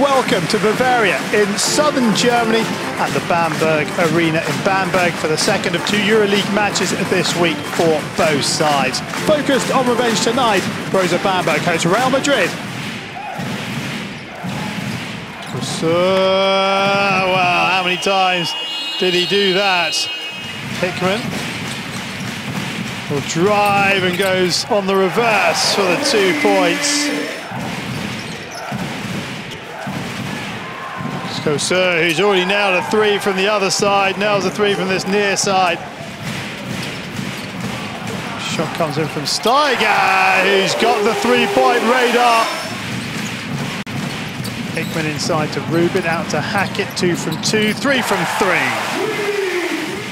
Welcome to Bavaria in southern Germany at the Bamberg Arena in Bamberg for the second of two EuroLeague matches this week for both sides. Focused on revenge tonight, Brose Bamberg hosts Real Madrid. So, wow, how many times did he do that? Hickman will drive and goes on the reverse for the two points. Causeur, who's already nailed a three from the other side, nails a three from this near side. Shot comes in from Staiger, who's got the three-point radar. Hickman inside to Rubit, out to Hackett, two from two, three from three.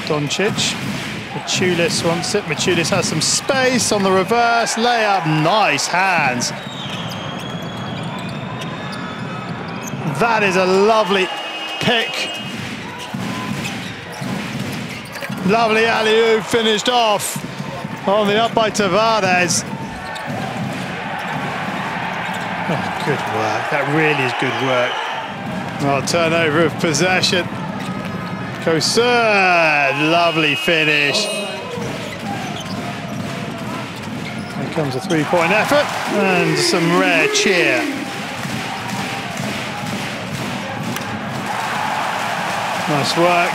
Doncic, Maciulis wants it. Maciulis has some space on the reverse layup. Nice hands. That is a lovely pick. Lovely alley finished off on the up by Tavares. Oh, good work. That really is good work. Oh, turnover of possession. Causeur, lovely finish. Here comes a three-point effort and some rare cheer. Nice work.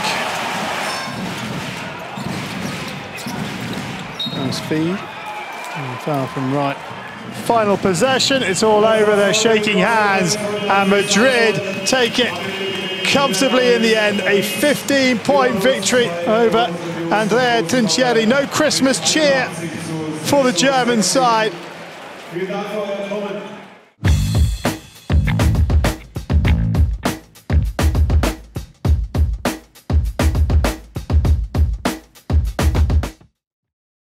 Nice feed. And foul from right. Final possession, it's all over, they're shaking hands, and Madrid take it comfortably in the end. A 15-point victory over Andrea Trinchieri. No Christmas cheer for the German side.